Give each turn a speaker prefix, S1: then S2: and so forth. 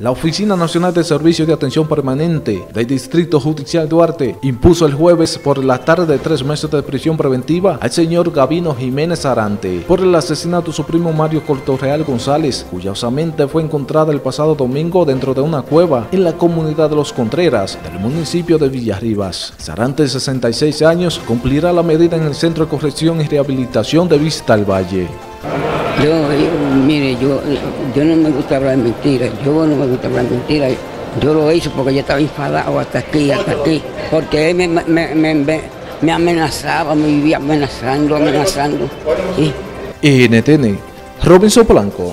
S1: La Oficina Nacional de Servicios de Atención Permanente del Distrito Judicial Duarte impuso el jueves por la tarde tres meses de prisión preventiva al señor Gavino Jiménez Arante por el asesinato de su primo Mario Cortorreal González, cuya osamente fue encontrada el pasado domingo dentro de una cueva en la comunidad de Los Contreras del municipio de Villarribas. Sarante, de 66 años, cumplirá la medida en el Centro de Corrección y Rehabilitación de Vista al Valle.
S2: Yo, mire, yo, yo no me gusta hablar mentiras, yo no me gusta hablar mentiras. Yo lo hice porque yo estaba enfadado hasta aquí, hasta aquí, porque él me, me, me, me amenazaba, me vivía amenazando, amenazando.
S1: ¿sí? NTN, Robinson Blanco.